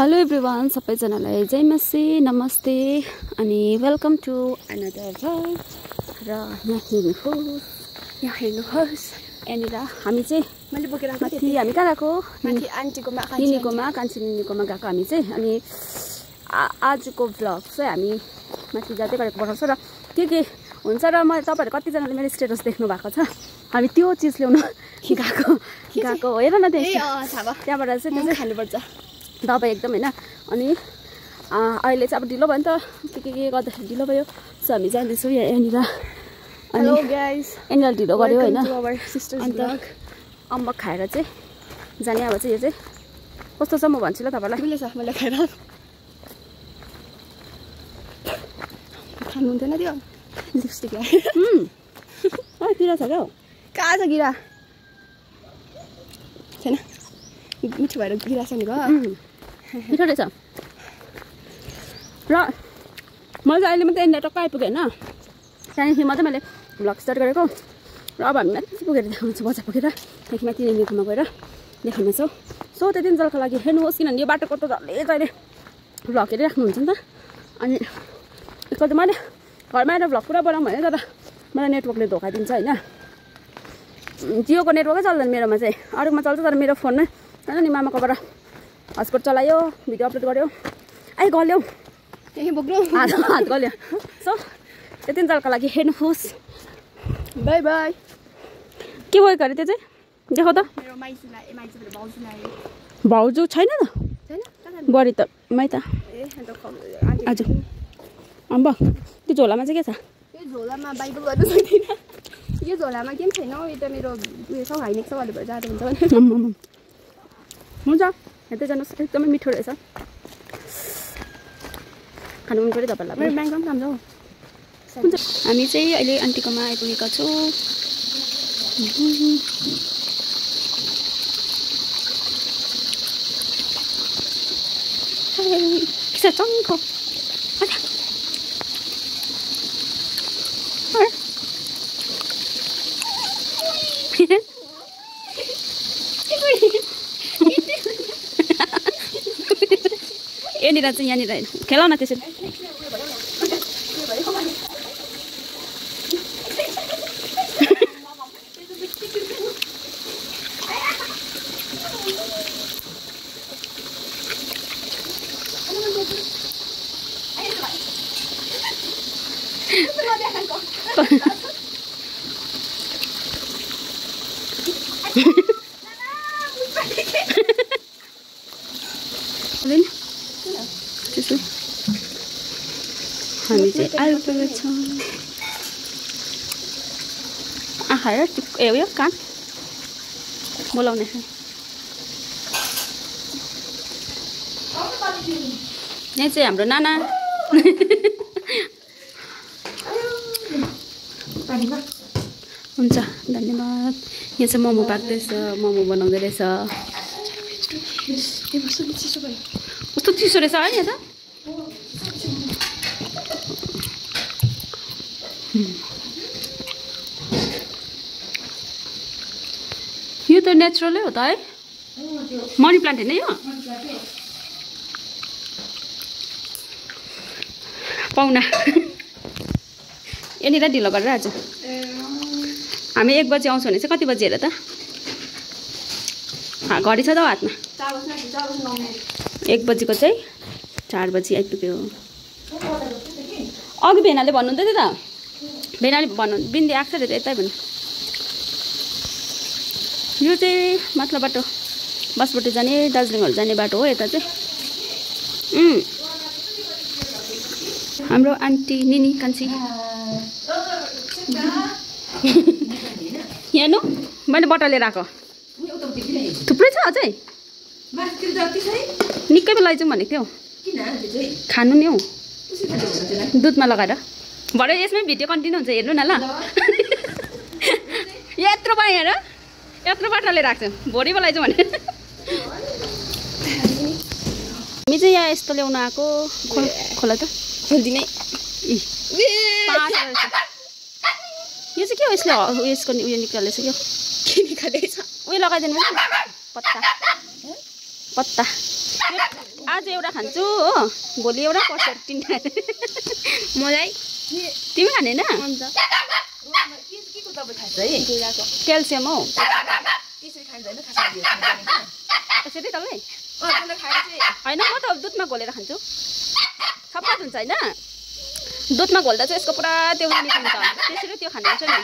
Hello everyone सबैजनालाई जय मसी नमस्ते अनि वेलकम टु अनदर भ्लग र यहाँ हेर्नुहोस् यहाँ हेर्नुहोस्। यहाँनिर हामी चाहिँ मैले बोकेर माथि हामी कहाँ गएको? आन्टीकोमा निनीकोमा कान्छी निनीकोमा गएको हामी चाहिँ। अनि आजको भ्लग चाहिँ हामी माथि जाँदै गरेको बनाउँछ र के के हुन्छ र मैले तपाईँहरू कतिजनाले मेरो स्टेटस देख्नु भएको छ? हामी त्यो चिज ल्याउनु गएको गएको हेर न त्यहाँ त्यहाँबाट चाहिँ त्यो चाहिँ खानुपर्छ। दबाई एकदम होइन? अनि अहिले चाहिँ अब ढिलो भयो नि त। के के के गर्दाखेरि ढिलो भयो? सो हामी जाँदैछौँ यहाँ यहाँनिर। अनि यहाँनिर ढिलो गऱ्यो होइन? अन्त अम्बक खाएर चाहिँ जाने अब चाहिँ यो चाहिँ कस्तो छ म भन्छु ल तपाईँलाई। मिलेछ मैले खाएर खानु हुन्थेन त्यो। लिपस्टिक पिरो छ क्या हौ? कहाँ छ गिरा छैन। मिठो भएर गिरा छ नि भयो मिठो रहेछ र मैले अहिले मात्रै यहाँनिर टक्क आइपुगेँ होइन त्यहाँदेखि मात्रै मैले भ्लग स्टार्ट गरेको र अब हामी माथि पुगेर देखाउँछु बजार पुगेर त्यहाँदेखि माथि गएर देखाउनेछौँ सो त्यति जलको लागि हेर्नुहोस् किनभने यो बाटोको त जहिले जहिले भ्लग हेरिराख्नुहुन्छ नि त अनि एकपल्ट मैले घरमा आएर भ्लग पुरा बनाऊँ भने तर मलाई नेटवर्कले धोका दिन्छ होइन जियोको नेटवर्कै चल्दैन मेरोमा चाहिँ अरूमा चल्छ तर मेरो फोनमै होइन नि मामाकोबाट हटस्पट चलायो भिडियो अपलोड गऱ्यो आइ गल्यो। यहीँ बोक्नु। हात हात गल्यो। सो त्यति जलको लागि हेर्नुहोस्। Bye bye. के भएको अरे त्यो चाहिँ? देखाउ त। भाउजू छैन त? बढी त माइत आज। अम्ब त्यो झोलामा चाहिँ के छ? झोलामा बाइबल गर्नु सक्दिनँ। यो झोलामा के पनि छैन हौ यो त मेरो उयो छ हाइनेक छ भनेर जाँदा हुन्छ। हुन्छ। हेर्दै जानुहोस् एकदमै मिठो रहेछ। खानु मन पऱ्यो मेरो तपाईँलाई ब्याङ्कमा पनि छ हौ। हुन्छ। हामी चाहिँ अहिले आन्टीकोमा आइपुगेका छौँ। चङ्खो। आजा। यहाँनिर चाहिँ यहाँनिर खेलाउ न त्यसरी चाहिँ आइपुगेको छौँ आँखा र ए उयो कान बोलाउने यहाँ चाहिँ हाम्रो नाना हुन्छ धन्यवाद यहाँ चाहिँ मोमो पाक्दैछ मोमो बनाउँदै रहेछ कस्तो चिसो रहेछ है यहाँ त यो त नेचुरलै हो त है? मनी प्लान्ट होइन यो? पाहुना। यहाँनिर ढिलो गरेर आज। हामी एक बजी आउँछौँ भने चाहिँ कति बजी हेर त? घडी छ त हातमा? एक बजीको चाहिँ चार बजी आइपुग्यो। अघि भेनाले भन्नुहुँदै थियो त। भेनाले भन्नु बिन्दी आएको छ यतै भन्नु यो चाहिँ माथिल्लो बाटो बसबाट जाने दार्जिलिङहरू जाने बाटो हो यता चाहिँ। हाम्रो आन्टी निनी कान्छी। हेर्नु मैले बट्टा लिएर आएको। थुप्रै छ अझै। निकै पो लैजाउँ भनेको थियो। खानु नि हौ। दुधमा लगाएर। भरे यसमै भिडियो कन्टिन्यू हुन्छ हेर्नु न ल। यत्रो पाएँ हेर यत्रो बाटो लिएर आएको छु भोलि लैजाउँ भने। हामी चाहिँ यहाँ यस्तो ल्याउन आएको। खोल खोला त। खोलिदिनै। यो चाहिँ के हो यसले नि- उयो निकालेछ क्या के निकालेछ? उयो लगाइदिनु पत्ता। पत्ता। आज एउटा खान्छु हो। भोलि एउटा पर्छ तिनवटा मलाई तिमी खाने होइन क्याल्सियम हौ? यसरी तपाईँ? होइन म त दुधमा घोलेर खान्छु। सफा हुन्छ होइन? दुधमा घोल्दा चाहिँ यसको पुरा त्यो निस्किन्छ। त्यसरी त्यो खानु हुन्छ नि।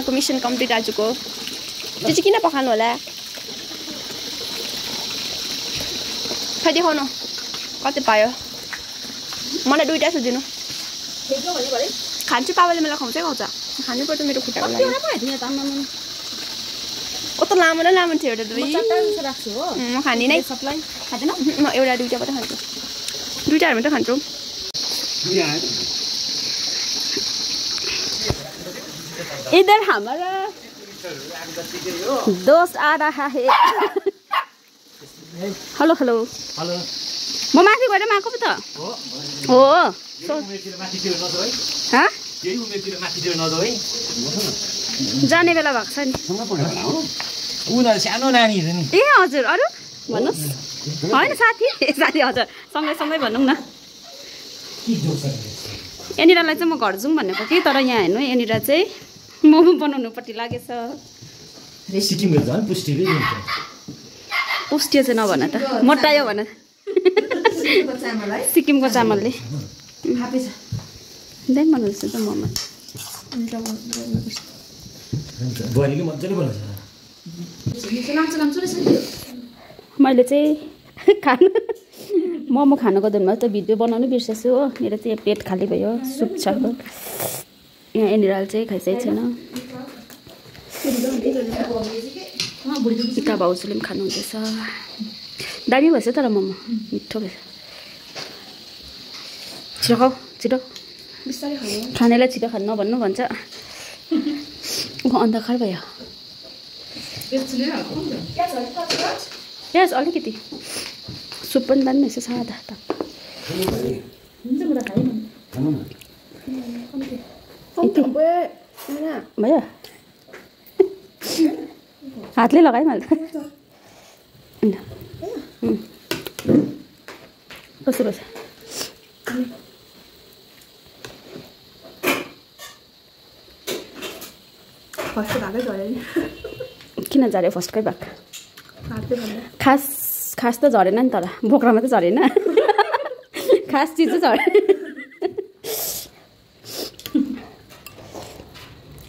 नाको मिसन कम्प्लिट आजको त्यो चाहिँ किन पखाल्नु होला? खै देखाउनु। कति पायो? मलाई दुइटा सोधिदिनु खान्छु पापाले मलाई खुवाउँछै खुवाउँछ। खानु पर्छ मेरो खुट्टाको लागि। कस्तो लामो न लामो थियो एउटा दुई। राख्छु हो। उम्, म खाने नै। सबलाई खाँदैन। म एउटा दुइटा मात्रै खान्छु। दुइटाहरू मात्रै खान्छु। इधर हमारा दोस्त आ रहा है। Hello hello. हेलो। म माथि गएर आएको पो त हो। जाने बेला भएको छ नि उनीहरू सानो नानीहरू नि ए हजुर अरू? भन्नुहोस्। होइन साथी। साथी हजुर। सँगै सँगै भनौँ न। यहाँनिरलाई चाहिँ म घर जाउँ भनेको कि तर यहाँ हेर्नु यहाँनिर चाहिँ मोमो बनाउनुपट्टि लागेछ। सिक्किम गएर झन् पुष्टिकै दिन्छ पुष्ट्यो चाहिँ नभन त मोटायो भन। सिक्किमको चामलले। दाइ बनाउँदैछ त मोमो। बनाउँछ। मैले चाहिँ खानु मोमो खानुको धुनमा त भिडियो बनाउनु बिर्सेछु हो। मेरो चाहिँ प्लेट खाली भयो सुप छ यहाँ यहाँनिर चाहिँ खाइसकेको छैन। पिता भाउजूले पनि खानुहुँदैछ। दामी भएछ तर मोमो मिठो भएछ। छिटो खाऊ छिटो खानेलाई छिटो खानु नभन्नु भन्छ। ऊ अन्धकार भयो। प्याज अलिकति। सुप पनि दामी रहेछ सादा त भयो हातले लगाएँ मैले। कस्तो रहेछ किन झऱ्यो फर्स्टकै भाग खास खास त झरेन नि तर बोक्रामा त झरेन खास चिज चाहिँ झऱ्यो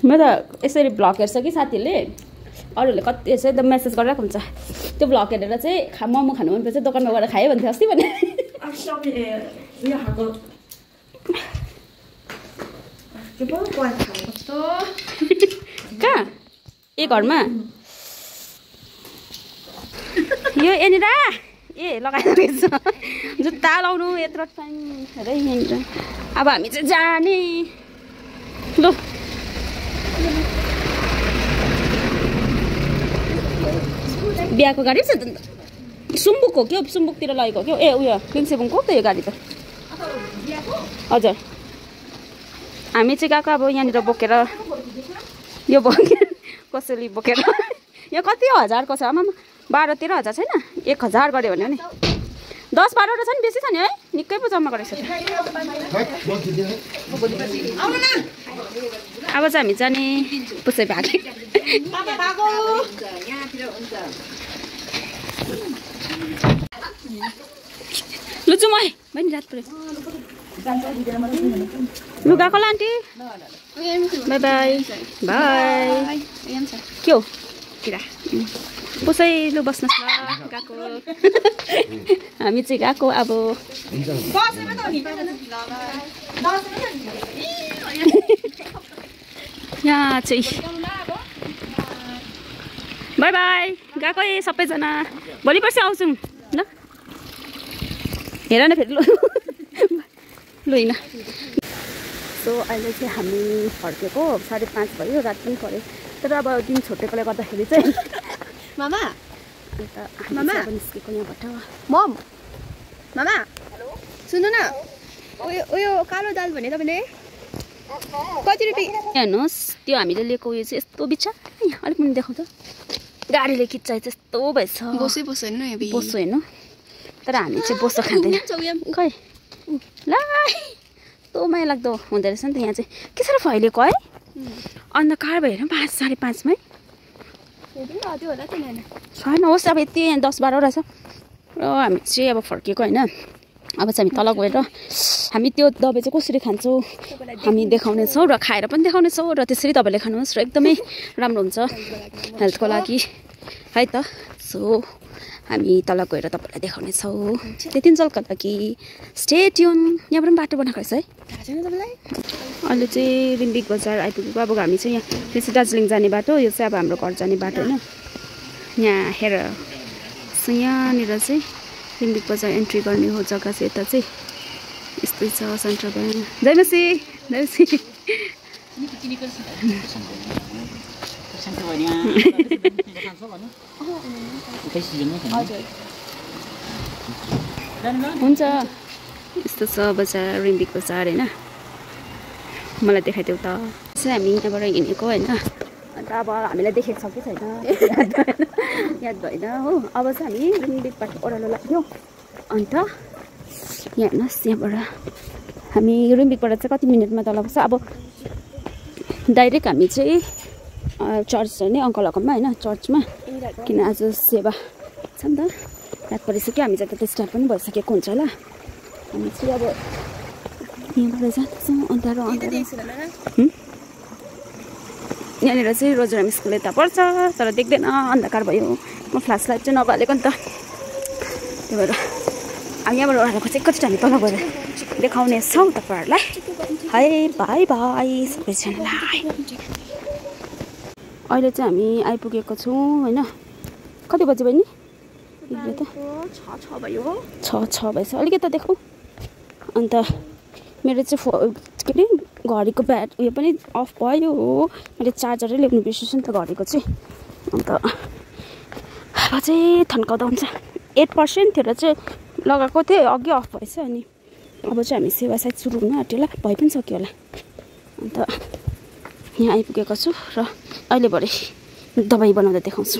म त यसरी भ्लग हेर्छ कि साथीहरूले? अरूहरूले कति यसो एकदम मेसेज गरिरहेको हुन्छ त्यो भ्लग हेरेर चाहिँ खा मोमो खानु मनपर्छ दोकानमा गएर खायो भन्थ्यो अस्ति भने। कहाँ? ए घरमा? यो यहाँनिर? ए लगाएर रहेछ। जुत्ता लाउनु यत्रो टाइम हेरै यहाँनिर। अब हामी चाहिँ जाने। लु। बिहाको गाडी छ त सुम्बुक हो? क्या सुम्बुकतिर लगेको क्या ए उयो लिङसेबुङको त यो गाडी त। हजुर। हामी चाहिँ गएको अब यहाँनिर बोकेर। यो बोकेर कसैले बोकेर। यो कति हजारको छ। आमा बाह्र तेह्र हजार छैन? एक हजार गऱ्यो भने नि। दस बाह्रवटा छ नि बेसी छ नि है? निकै पो जम्मा गरेको छ अब चाहिँ हामी जाने पुसै भागे। लु जाउँ है बहिनी रात पऱ्यो। लु गएको ल आन्टी। By by. बाई। के हो? किरा। पुसै लु बस्नुहोस् ल गएको। हामी चाहिँ गएको अब। यहाँ चाहिँ। बाई बाई गएको है सबैजना। भोलि पर्सि आउँछौँ। ल। हेर न फेरि लु। लु हिँड। सो अहिले चाहिँ हामी फर्केको। साढे पाँच भयो रात पनि पऱ्यो। तर अब दिन छोटेकोले गर्दाखेरि चाहिँ मामा अन्त मामा? निस्केको यहाँबाट मम मामा सुन्नु न उयो उयो कालो दाल भने तपाईँले कति रुपियाँ हेर्नुहोस् त्यो हामीले लिएको उयो चाहिँ यस्तो बिचा अलिक पनि देखाउँछ गाडीले चाहिँ यस्तो भएछ बसै बस्छ होइन हेभी बोसो हेर्नु तर हामी चाहिँ बोसो खाँदैन खै ल यस्तो माया लाग्दो हुँदो रहेछ नि त यहाँ चाहिँ के साह्रो फैलिएको है अन्धकार भयो पाँच साढे पाँचमै छैन होस् अब यति दस बाह्रवटा छ र हामी चाहिँ अब फर्केको होइन। अब चाहिँ हामी तल गएर हामी त्यो दबाई चाहिँ कसरी खान्छौँ हामी देखाउनेछौँ र खाएर पनि देखाउनेछौँ र त्यसरी तपाईँले खानुहोस् र एकदमै राम्रो हुन्छ हेल्थको लागि। है त? सो हामी तल गएर तपाईँलाई देखाउनेछौँ। त्यति जलको लागि स्टेट्युन यहाँबाट पनि बाटो बनाएको रहेछ है। थाहा छैन तपाईँलाई? अहिले चाहिँ रिम्बिक बजार आइपुगेको अब हामी चाहिँ यहाँ चाहिँ दार्जिलिङ जाने बाटो यो चाहिँ अब हाम्रो घर जाने बाटो होइन। यहाँ हेर सो यहाँनिर चाहिँ रिम्बिक बजार एन्ट्री गर्ने हो जग्गा चाहिँ यता चाहिँ। यस्तै छ सेन्ट्रल ब्याङ्क। जय मसी हुन्छ। यस्तो छ बजार रिम्बिक बजार होइन? मलाई देखाइदेऊ त। चाहिँ हामी यहाँबाट हिँडेको होइन? अन्त अब हामीलाई देखेको छ कि छैन? याद भएन। हो। अब चाहिँ हामी रिम्बिकबाट ओह्रालो लाग्यो। अन्त यहाँ हेर्नुहोस् यहाँबाट। हामी रिम्बिकबाट चाहिँ कति मिनटमा तल बस्छ? अब डाइरेक्ट हामी चाहिँ चर्च नि अङ्कलहरूकोमा होइन? चर्चमा किन आज सेवा छ नि त? रात परिसक्यो हामी जता त स्टार्ट पनि भइसकेको हुन्छ होला। हामी चाहिँ अब यहाँबाट जाँदैछौँ अँध्यारो अँध्यारो यहाँनिर चाहिँ रोजराम स्कुल यता पर्छ तर देख्दैन अन्धकार भयो। म फ्ल्यास लाइट चाहिँ नबालेको नि त। त्यही भएर हामी यहाँबाट ओह्रालोको चाहिँ एकैचोटि हामी तल गएर देखाउने छौँ तपाईँहरूलाई। है बाई बाई सबैजनालाई अहिले चाहिँ हामी आइपुगेको छौँ होइन? कति बजी बहिनी? त छ छ भयो। छ छ भएछ। अलिक यता देखौँ अन्त मेरो चाहिँ फो के अरे घडीको ब्याट उयो पनि अफ भयो हो। मैले चार्जरै ल्याउनु बिर्सेछु नि त घडीको चाहिँ। अन्त चाहिँ थन्काउँदा हुन्छ। एट पर्सेन्टतिर चाहिँ लगाएको थिएँ अघि अफ भएछ अनि अब चाहिँ हामी सेवा सायद सुरु हुनु आँट्यो होला। भइ पनि सक्यो होला। अन्त यहाँ आइपुगेको छु र अहिले भरे दबाई बनाउँदा देखाउँछु।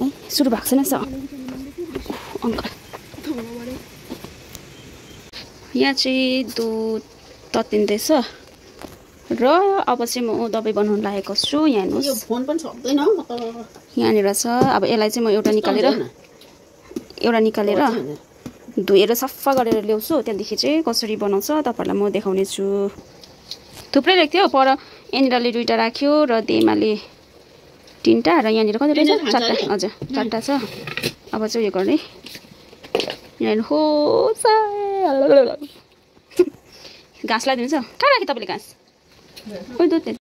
है सुरु भएको छैन स अङ्कल। यहाँ चाहिँ दुध तत्तिँदैछ र अब चाहिँ म दबाई बनाउनु लागेको छु यहाँ यहाँनिर छ। अब यसलाई चाहिँ म एउटा निकालेर एउटा निकालेर धोएर सफा गरेर ल्याउँछु। त्यहाँदेखि चाहिँ कसरी बनाउँछ तपाईँहरूलाई म देखाउने छु। थुप्रै लेख्थ्यो पर यहाँनिरले दुइटा राख्यो र देमाले तिनवटा र यहाँनिर कति रहेछ? चारवटा। हजुर चारवटा छ। अब चाहिँ उयो गर्ने। यहाँनिर हो घाँस लगाइदिनु छ कहाँ राख्यो तपाईँले घाँस? दुध